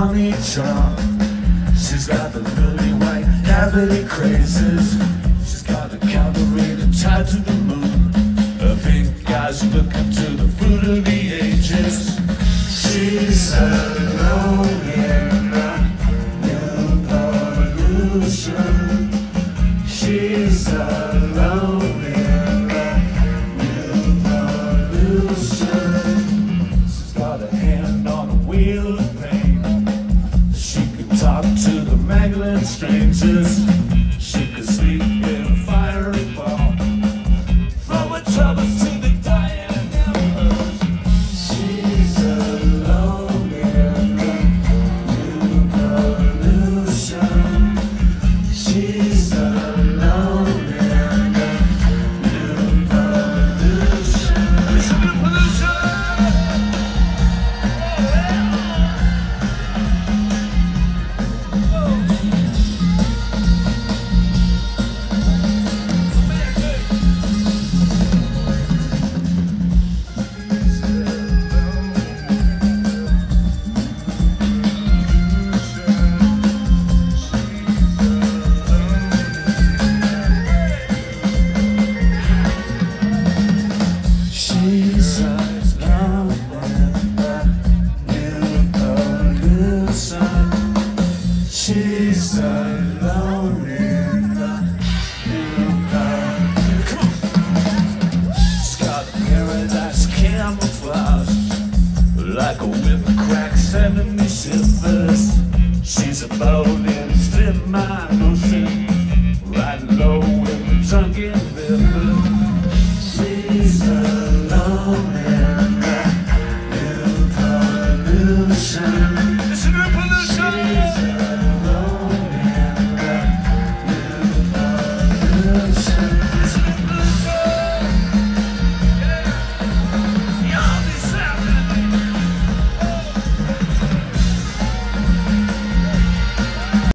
charm. She's got the lily white cavity crazes. She's got a calculator tied to the moon. Her pink eyes look into the fruit of the ages. She's alone in the new pollution. She's alone strangers. camouflage Like a whip crack sending me shivers. She's about in strip my notion Riding low in the drunken river. She's a lonely the new pollution.